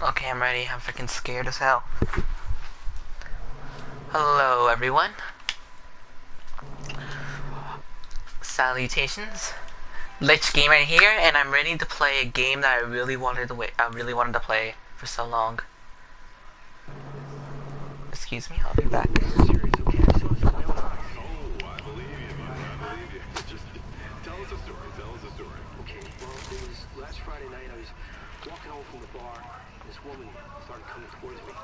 Okay, I'm ready. I'm freaking scared as hell. Hello, everyone. Salutations. Lich Gamer here, and I'm ready to play a game that I really wanted to wait. I really wanted to play for so long. Excuse me, I'll be back this woman started coming towards me.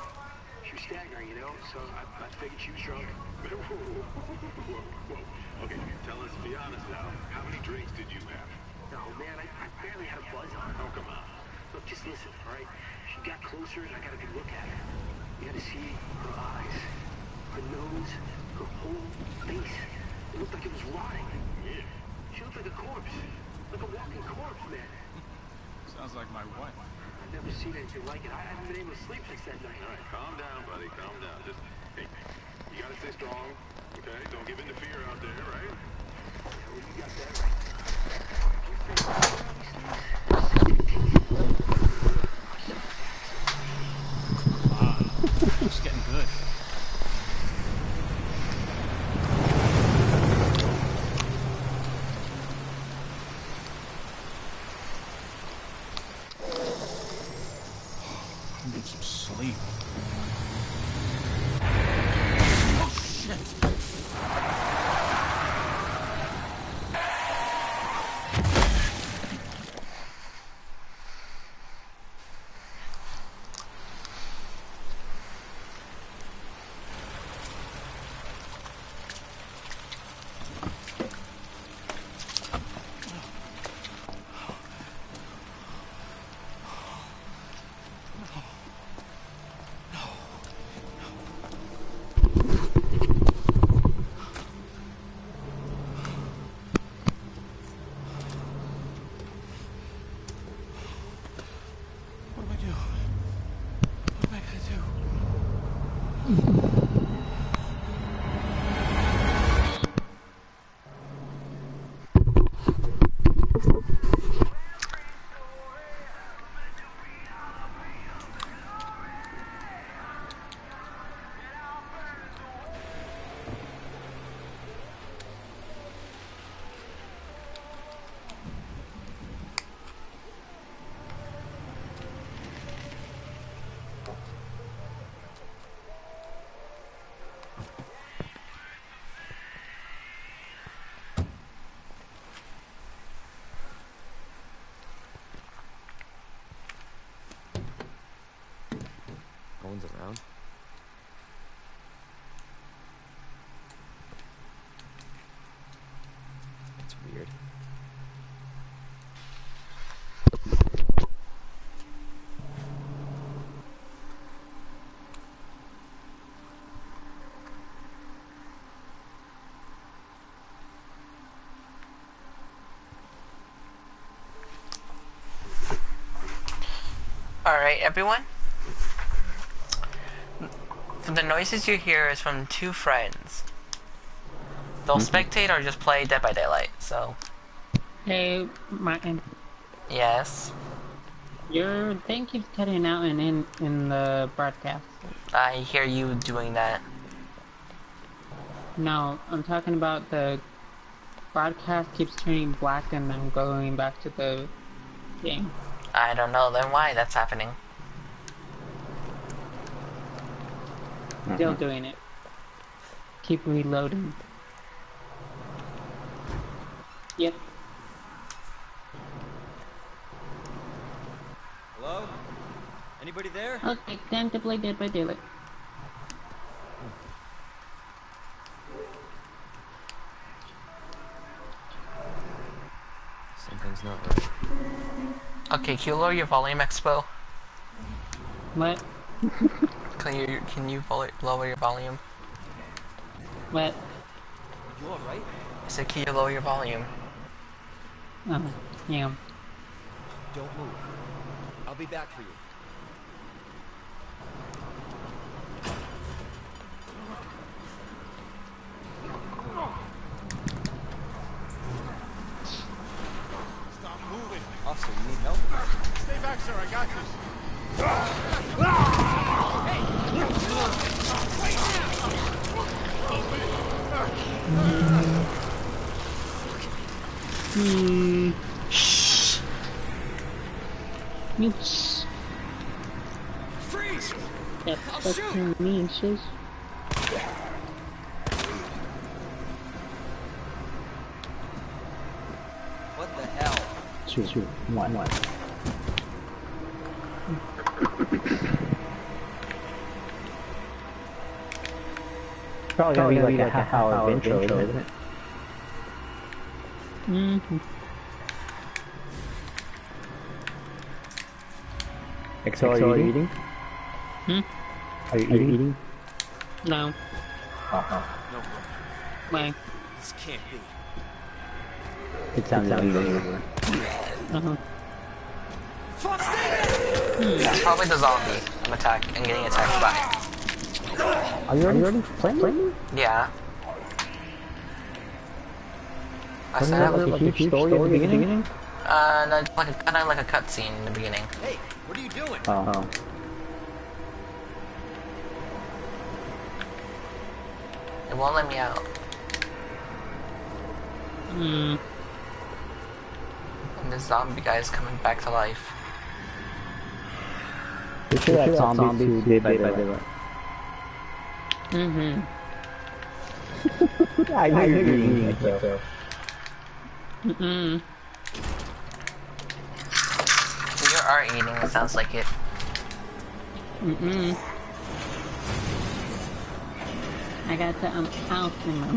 She was staggering, you know, so I, I figured she was drunk. whoa, whoa, whoa. Okay, tell us, be honest now, how many drinks did you have? No, man, I, I barely had a buzz on. Oh, come on. Look, just listen, all right? She got closer and I got a good look at her. You had to see her eyes, her nose, her whole face. It looked like it was rotting. Yeah. She looked like a corpse. Like a walking corpse, man. Sounds like my wife never seen anything like it. I haven't been able to sleep since that night. All right, calm down, buddy. Calm down. Just, hey, you gotta stay strong, okay? Don't give in to fear out there, right? Yeah, well, you got that right. Around. It's weird. Alright, everyone. The noises you hear is from two friends. They'll Mhm. spectate or just play Dead by Daylight, so. Hey, Martin. Yes. Your thing keeps cutting out and in in the broadcast. I hear you doing that. No, I'm talking about the broadcast keeps turning black and then going back to the game. I don't know then why that's happening. Mm-hmm. Still doing it. Keep reloading. Yep. Hello? Anybody there? Okay, time to play Dead by Daylight. Something's not right. Okay, can you lower your volume, Expo? What? Can you can you vol- lower your volume? What? You alright? I said, can you lower your volume? Oh, yeah. Don't move. I'll be back for you. Stop moving. Officer, you need help? Stay back, sir. I got this. Hmm. Shh. Freeze! Yep, I'll that's shoot. kind of mean, sis. What the hell? Shoot, shoot. One, one. Probably gonna be like, a half hour intro, isn't it? Mm-hmm. So are you eating? Hmm? Are you eating? No. Uh-huh. No way. Why? This can't be. It sounds like you Uh-huh. Fuck, stay That's probably the zombie I'm attack and getting attacked by. Are you already playing? Yeah. I Wasn't said that I like a huge story at the beginning? uh, no, like a, kind of like a cutscene in the beginning. Hey, what are you doing? Oh. It won't let me out. Hmm. And this zombie guy is coming back to life. We should have zombies who did by daylight. Mm-hmm. I know you're eating it, though. Mm-mm. You are eating, it sounds like it. Mm-mm. I got the um house in my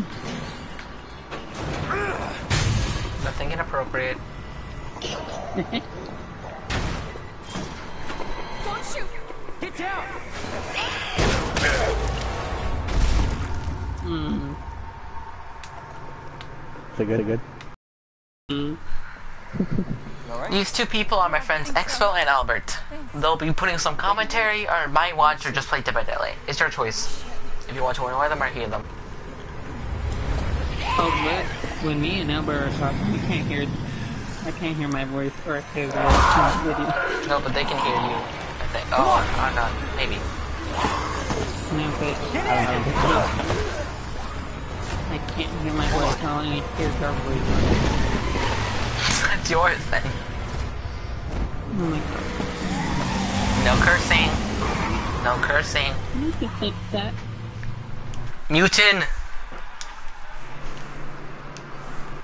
Nothing inappropriate. Don't shoot! Get down! So good, good. Mm-hmm. Alright. These two people are my friends Expo and Albert. They'll be putting some commentary or might watch or just play Dead by Daylight. It's your choice. If you want to annoy them or hear them. Oh, but when me and Albert are talking, you can't hear. I can't hear my voice or his voice in the video. No, but they can hear you. I think. Oh, or not. Maybe. No, but I can't hear my voice. I only hear her voice. That's yours then. Oh my god. No cursing. No cursing. I need to fix that. Mutin!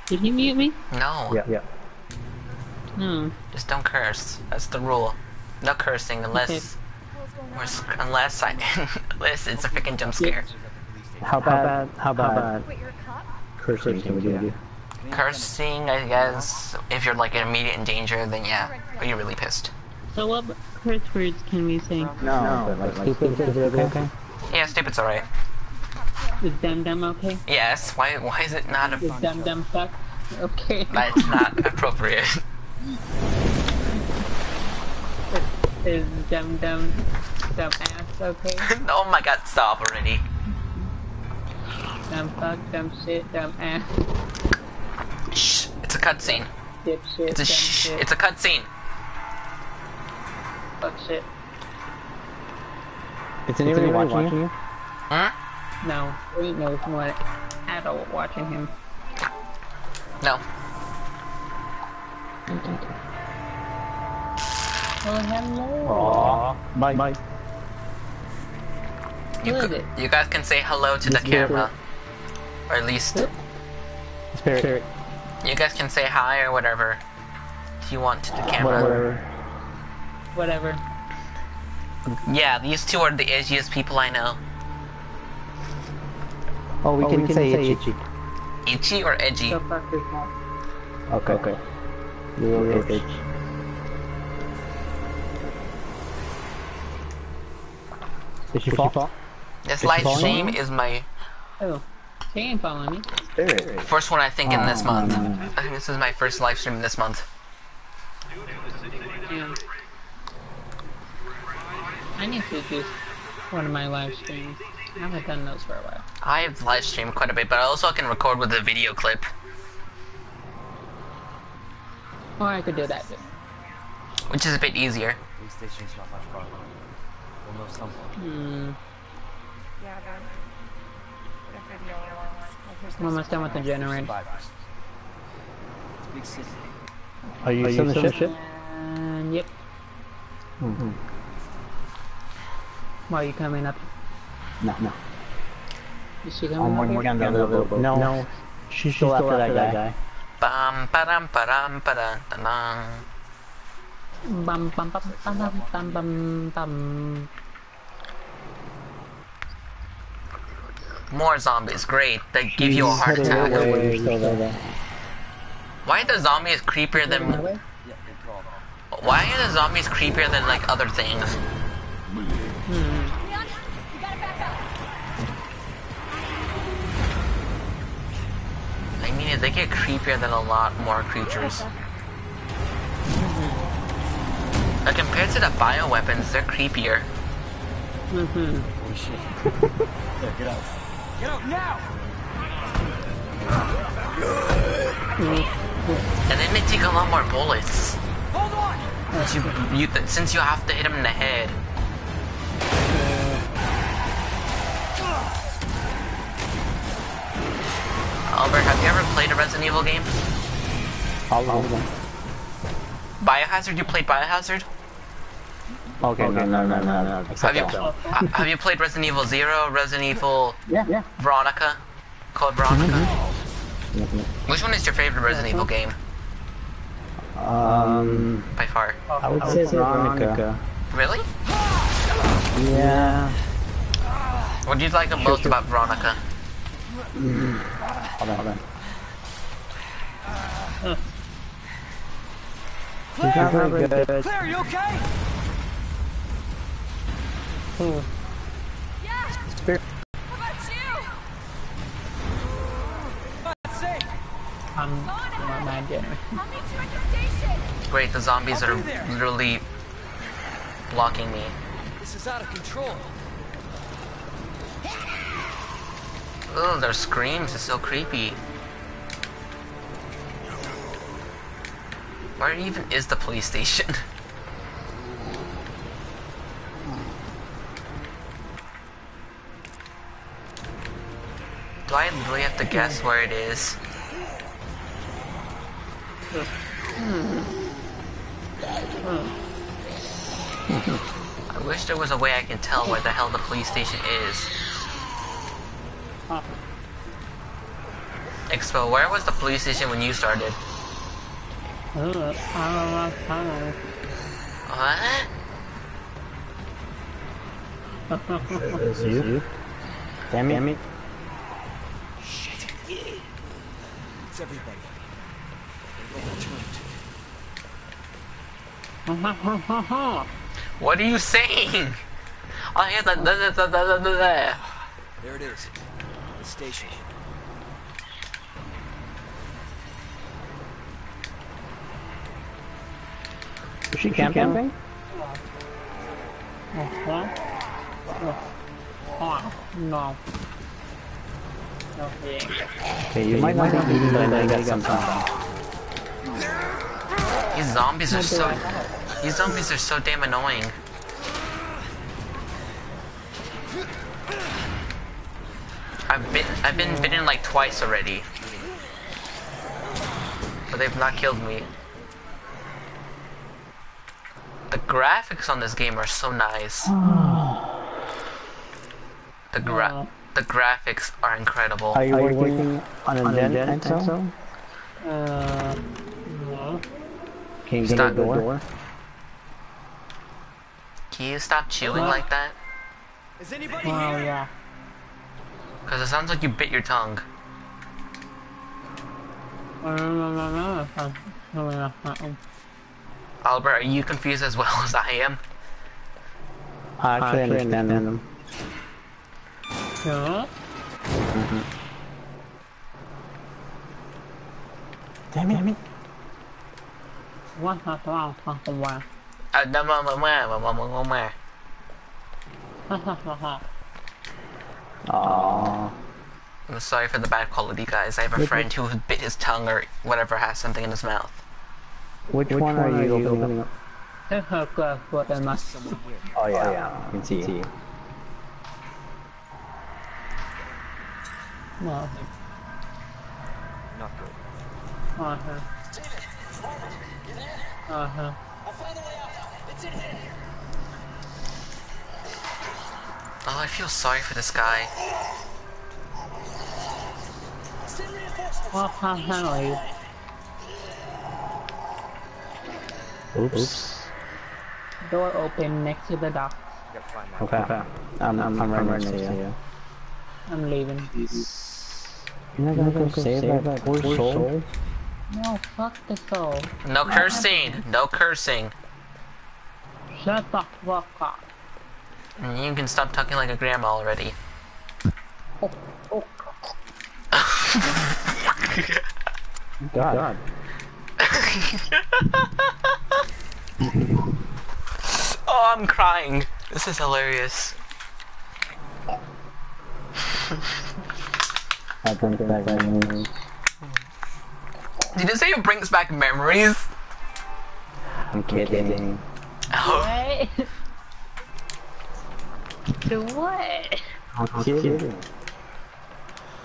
Did he mute me? No. Yeah, yeah. No. Just don't curse. That's the rule. No cursing unless Okay. unless I unless it's a freaking jump scare. How bad, how bad Wait, you're a cursing can we do? Cursing, I guess, if you're like in immediate danger, then yeah. But you're really pissed. So what curse words can we say? No, but like stupid, is it okay? Yeah, stupid's alright. Is dum dum okay? Yes. Why? Why is it not? A Is A, dum dum suck? Okay. that's not appropriate. Is dum dum dumb ass okay? oh my god! Stop already. Dumb fuck, dumb shit, dumb ass, Shh. It's a cutscene. dip shit, It's a shh. shit, It's a cutscene. fuck shit. Is anybody watching you? Hmm? No, ain't no one adult watching him. No. Oh hello. Aww. Bye. Bye. You, Who is c- it? you guys can say hello to the This is camera. Or at least Spirit. Spirit. you guys can say hi or whatever. If you want to the camera. Whatever. Whatever. Yeah, these two are the edgiest people I know. Oh, we oh, can, say, itchy. Itchy or edgy? The fuck is that? Okay. Okay. You will itch. Did she fall? This Is live stream is my Oh, she ain't following me. Spirit. first one I think in this Oh, month. I think this is my first live stream this month. Damn. I need to do one of my live streams. I haven't done those for a while. I have live streamed quite a bit, but I also can record with a video clip. Or I could do that too. which is a bit easier. Police station's I'm no almost done with the surprise. generator. Survivors. It's big city. Are you, still in the ship? And yep. Mm-hmm. Why are you coming up? No, no. Is she I'm coming up working here? on the other boat. No, no. She's still after that guy. Bum ba-dum ba-dum ba-dum da-dum. Bum bum bum bum bum bum bum More zombies, great. They give you a heart attack. that way, still there. Why are the zombies creepier than Yeah, good call. Why are the zombies creepier than like other things? I mean, they get creepier than a lot more creatures. Like compared to the bioweapons, they're creepier. Mm-hmm. Holy shit. there, get out. Get out now! And then they take a lot more bullets. Hold on! Since you, you since you have to hit him in the head. Albert, have you ever played a Resident Evil game? All of them. Biohazard? You played Biohazard? Okay, no, no, no, no, no. Have you that. uh, have you played Resident Evil Zero, Resident Evil Yeah, yeah. Veronica, Code Veronica? Mm-hmm. Which one is your favorite Resident Evil game Um, by far? I would say Veronica. Really? Yeah. What do you like the most about Veronica? Hold on, hold on. She's not very good. Claire, are you okay? Oh, Spirit. Not safe! I'm not mad yet. Great, the zombies are be there. literally blocking me. This is out of control. Oh, their screams is so creepy. Where even is the police station? really have to guess where it is? I wish there was a way I can tell where the hell the police station is. Expo, where was the police station when you started? I don't know. I don't know. What? It's you. Damn it. everybody. What are you saying? I hear that. There it is. The station. Is she camping? Uh -huh. Uh -huh. No. No, he ain't. Okay, you might not be eating, but I got some time. These zombies are so these zombies are so damn annoying. I've been I've been bitten like twice already. But they've not killed me. The graphics on this game are so nice. The gra uh, the graphics are incredible. Are you working on a den pencil? Uh, no. Can you Stop. get a door? Can you stop chewing like that? Is anybody Well, here? yeah. Cause it sounds like you bit your tongue. Albert, are you confused as well as I am? I actually understand them. Yeah. Damn it, damn it. What the fuck, fuck. I'm sorry for the bad quality, guys. I have a Which friend who bit his tongue or whatever has something in his mouth. Which, Which one, one, are, you opening up? up? Oh yeah, oh, yeah. I can see. No. Not good. Uh huh. Uh huh. Oh, I feel sorry for this guy. Well, how how you? Oops. Door open next to the dock. Yep, fine. now. Okay. okay. I'm, I'm, I'm right next to you. I'm leaving. You're not gonna go save that poor soul? No, fuck the soul. No cursing. No cursing. Shut the fuck up. And You can stop talking like a grandma already. Oh, oh. God. Oh, I'm crying. This is hilarious. I bring back memories. Did you say it brings back memories? I'm kidding. Oh, What? To what? I'm kidding.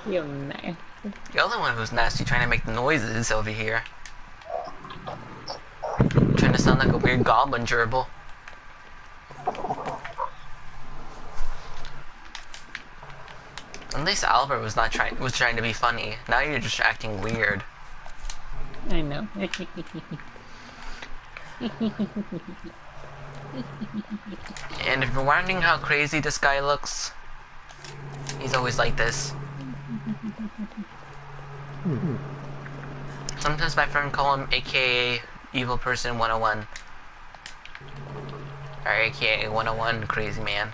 You're nasty. you're the one who's nasty trying to make the noises over here. Trying to sound like a weird goblin gerbil. At least Albert was not trying was trying to be funny. Now you're just acting weird. I know. And if you're wondering how crazy this guy looks, he's always like this. Sometimes my friend call him AKA Evil Person 101. Or AKA 101 Crazy Man.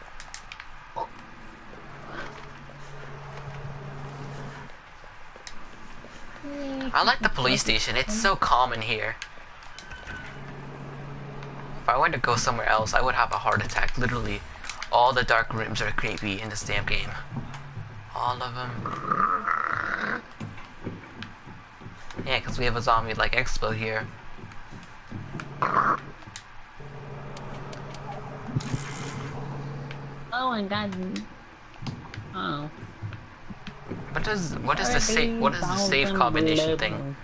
I like the police station, it's so calm in here. If I went to go somewhere else, I would have a heart attack, literally. All the dark rooms are creepy in this damn game. All of them. Yeah, because we have a zombie like Expo here. oh my god. Oh. What does what is the safe what is the safe combination thing?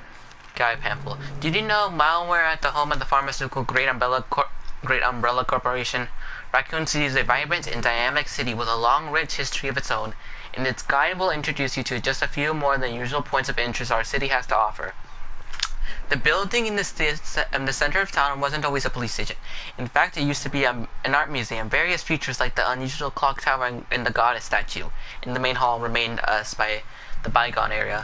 Guy pamphlet. Did you know malware at the home of the pharmaceutical Great Umbrella Cor- Great Umbrella Corporation? Raccoon City is a vibrant and dynamic city with a long, rich history of its own. and its guide, will introduce you to just a few more than usual points of interest our city has to offer. The building in the, in the center of town wasn't always a police station. In fact, it used to be a, an art museum. Various features like the unusual clock tower and, and the goddess statue in the main hall remained us by the bygone area.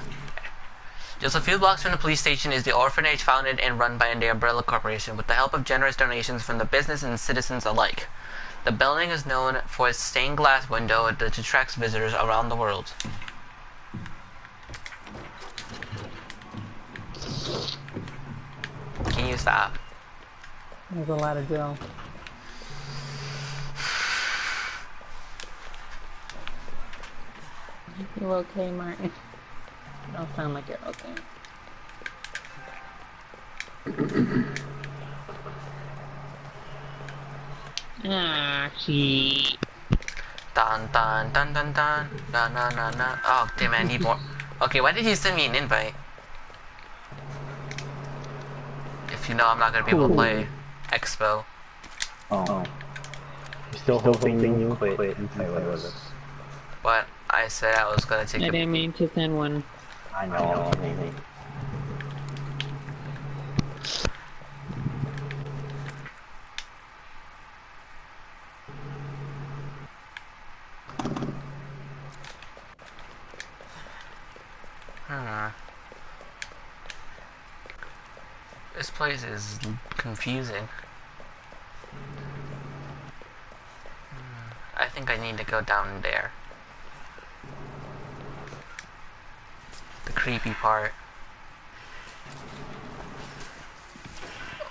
Just a few blocks from the police station is the orphanage founded and run by the Umbrella Corporation with the help of generous donations from the business and citizens alike. The building is known for its stained glass window that attracts visitors around the world. Can you stop? There's a lot of gel. You okay, Martin? You don't sound like you're okay. ah, shit. Dun dun dun dun dun na na na na. Oh damn! I need more. Okay, why did he send me an invite? You know, I'm not gonna be able to play Expo. Oh. Still hoping you quit and play with us. But I said I was gonna take I a didn't mean to send one. I know. maybe. Hmm. This place is confusing. I think I need to go down there. The creepy part.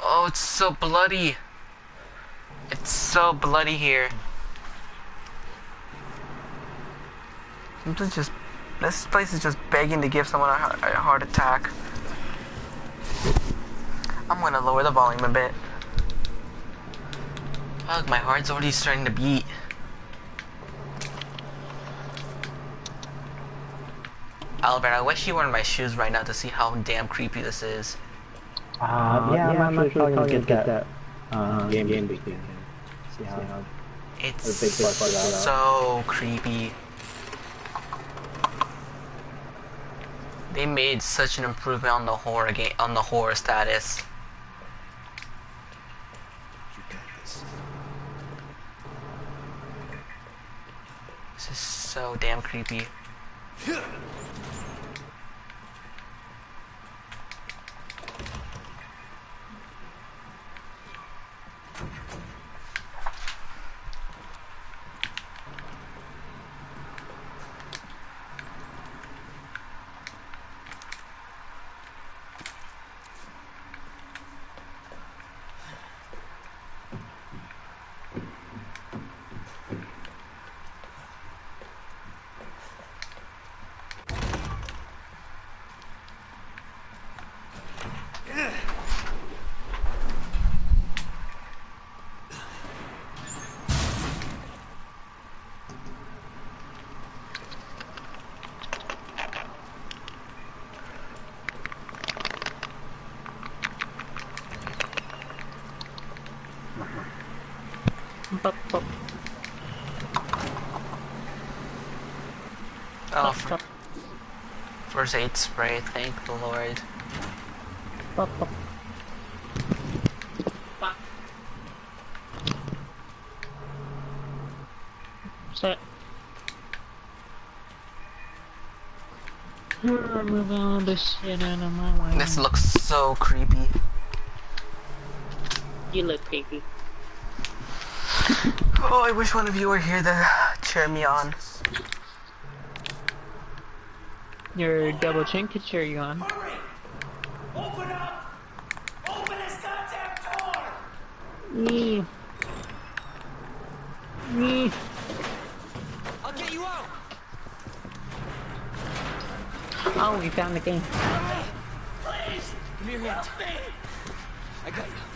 Oh, it's so bloody. It's so bloody here. This is just this place is just begging to give someone a, a heart attack. I'm gonna lower the volume a bit. Fuck, my heart's already starting to beat. Albert, I wish you were in my shoes right now to see how damn creepy this is. Uh, yeah, I'm not sure how to get that uh, game game between. See how, how It's big part for that. so creepy. They made such an improvement on the horror game on the horror status. You got this. This is so damn creepy. Bup, bup, Oh, ah, bup, bup, first aid spray, thank the Lord. bup, bup. Sit. Move all this shit out of my way. This looks so creepy. You look creepy. Oh, I wish one of you were here to cheer me on. Your double chin could cheer you on. Hurry! Open up! Open this goddamn door! Me. Me. I'll get you out. Oh, we found the game. Please! Give me your hand. Help me! I got you.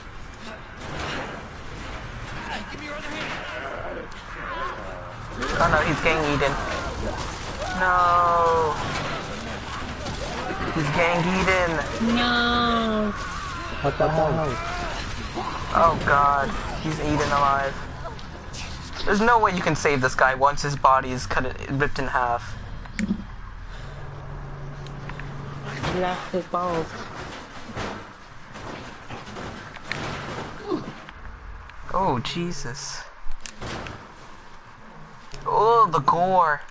Give me your other hand. Oh no, he's gang eaten. No. He's gang eaten. No. What the hell? Oh god, he's eaten alive. There's no way you can save this guy once his body is cut, ripped in half. He lost his balls. Oh Jesus. Oh, the gore.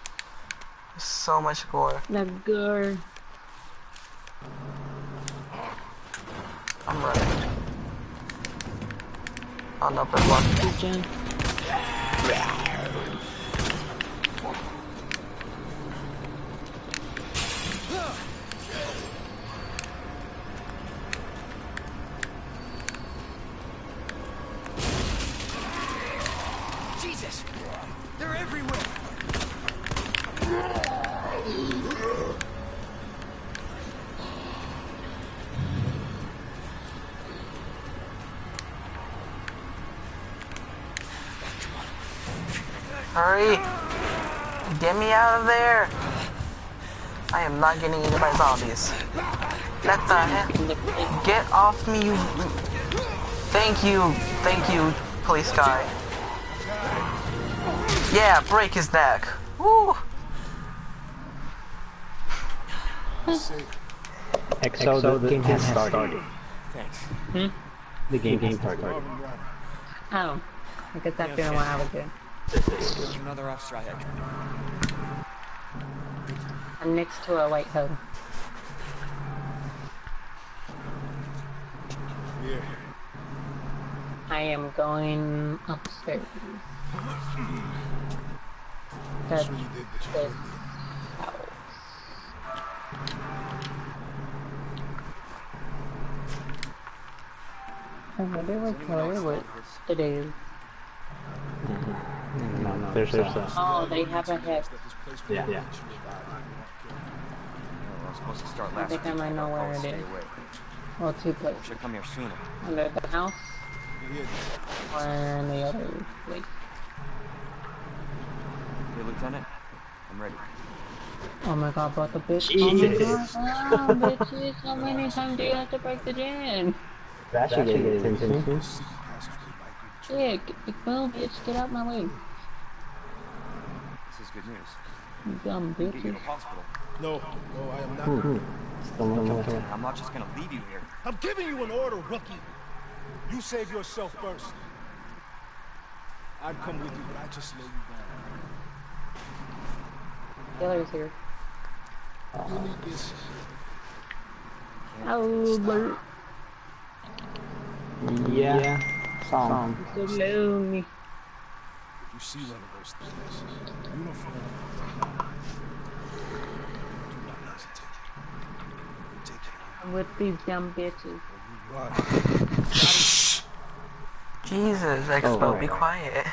There's so much gore. The gore. I'm running. Oh no, but one. Out of there! I am not getting eaten by zombies. What the heck? Get off me, you... Thank you, thank you, police guy. Yeah, break his neck. Woo! Expo, the game has started. Thanks. Hmm? The game game started. Oh. I guess that's been a while ago. There's another Australia. I'm next to a white hoe. Yeah. I am going upstairs. That's this house. I wonder what color what it is. Mm-hmm. No, no, there's there's a Oh, they have a head. yeah yeah. I was supposed to start I last think I might know where it Stay is. away. Well, two places. Should come here sooner. Under the house or in the better. Like, Hey, Lieutenant. I'm ready. oh my god, brought the bitch. Jesus. Oh my god, bitches, how many times do you have to break the gen? That should get attention. Shit, get, well, bitch, get out of my way. This is good news. You dumb Get you to bitches. the hospital. No, no, I am not. Hmm. Someone, someone. I'm not just gonna leave you here. I'm giving you an order, rookie. You save yourself first. I'd come with you, but I just slow you Taylor's here. down. You need this. Albert. Yeah. Some. So lonely. If you see one of those things, uniform. Do not hesitate. Take it. I'm with these dumb bitches. You. Jesus, Expo, Oh, be quiet.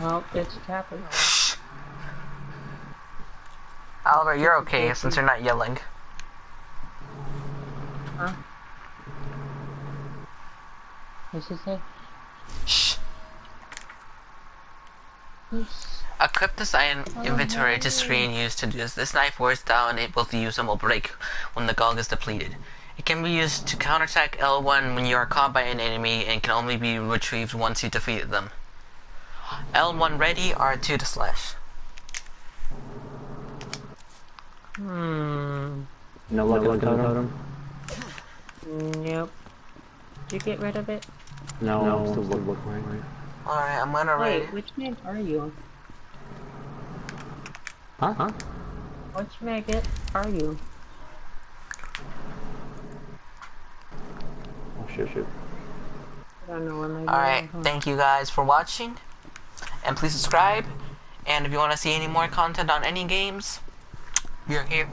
Well, it's Capper. Oliver, you're okay since you're not yelling. Huh? What'd she say? Shh. Oops. Equip the cyan inventory to screen used to do this. This knife wears down, able to use and will break when the gog is depleted. It can be used to counterattack L1 when you are caught by an enemy and can only be retrieved once you defeated them. L1 ready, R2 to slash. Hmm. No luck on totem? Nope. Did you get rid of it? No, no still look, look right. Alright, I'm gonna Wait, ready. which mag are you? Huh? Huh? Which maggot are you? Oh, shoot, shoot. I don't know what mag Alright, thank you guys for watching. And please subscribe. And if you want to see any more content on any games, you're here.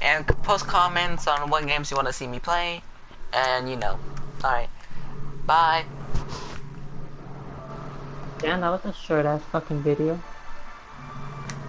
And post comments on what games you want to see me play. And you know. Alright. Bye. Damn, that was a short ass fucking video.